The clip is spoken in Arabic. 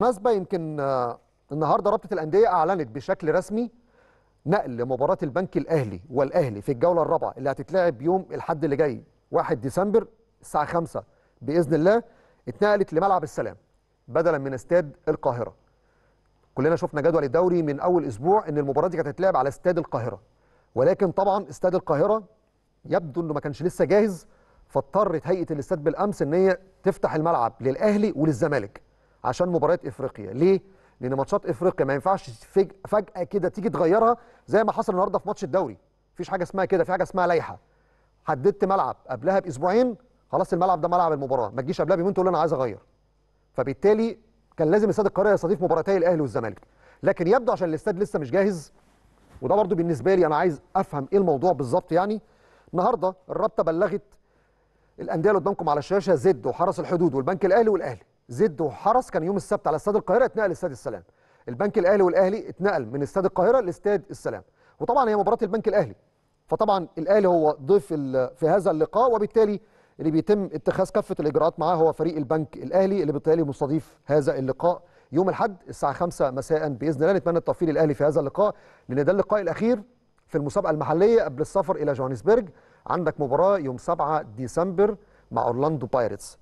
بالمناسبه يمكن آه، النهارده رابطة الأندية أعلنت بشكل رسمي نقل مباراه البنك الأهلي والأهلي في الجولة الرابعة اللي هتتلعب يوم الأحد اللي جاي 1 ديسمبر الساعة 5 بإذن الله اتنقلت لملعب السلام بدلا من استاد القاهرة. كلنا شفنا جدول الدوري من أول أسبوع إن المباراة دي كانت هتتلعب على استاد القاهرة. ولكن طبعا استاد القاهرة يبدو إنه ما كانش لسه جاهز فاضطرت هيئة الاستاد بالأمس إن هي تفتح الملعب للأهلي وللزمالك. عشان مباريات افريقيا ليه؟ لأن ماتشات إفريقيا ما ينفعش فج- فجأة كده تيجي تغيرها زي ما حصل النهارده في ماتش الدوري. مفيش حاجة اسمها كده في حاجة اسمها لائحه حددت ملعب قبلها بأسبوعين خلاص الملعب ده ملعب المباراة. ما تجيش قبلها بيومين تقول أنا عايز أغير. فبالتالي كان لازم استاد القاهره يستضيف مباراتي الأهلي والزمالك. لكن يبدو عشان الاستاد لسه مش جاهز وده برضو بالنسبة لي أنا عايز أفهم إيه الموضوع بالظبط يعني. النهارده الرابطة بلغت الأندية اللي قدامكم على الشاشة زد وحرس الحدود والبنك الأهلي والأهلي. زد وحرس كان يوم السبت على استاد القاهرة اتنقل لاستاد السلام. البنك الأهلي والأهلي اتنقل من استاد القاهرة لاستاد السلام. وطبعا هي مباراة البنك الأهلي. فطبعا الأهلي هو ضيف في هذا اللقاء وبالتالي اللي بيتم اتخاذ كافة الإجراءات معاه هو فريق البنك الأهلي اللي بالتالي مستضيف هذا اللقاء يوم الأحد الساعة 5 مساء بإذن الله. نتمنى التوفيق للأهلي في هذا اللقاء لأن ده اللقاء الأخير في المسابقة المحلية قبل السفر إلى جوهانسبرج عندك مباراة يوم 7 ديسمبر مع أورلاندو بايرتس.